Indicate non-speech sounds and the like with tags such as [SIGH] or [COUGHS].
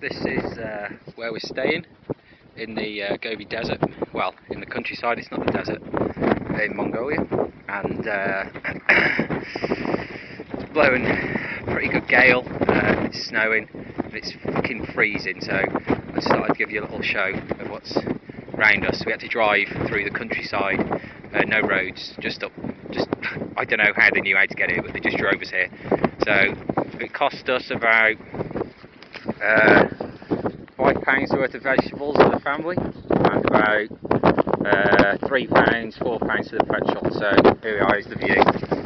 this is uh, where we're staying in the uh, Gobi Desert. Well, in the countryside, it's not the desert, in Mongolia. And uh, [COUGHS] it's blowing pretty good gale, uh, it's snowing, and it's fucking freezing. So I thought I'd give you a little show of what's around us. We had to drive through the countryside, uh, no roads, just up, just [LAUGHS] I don't know how they knew how to get here, but they just drove us here. So it cost us about uh, five pounds worth of vegetables for the family and about uh, three pounds, four pounds for the petrol. So here we are, is the view.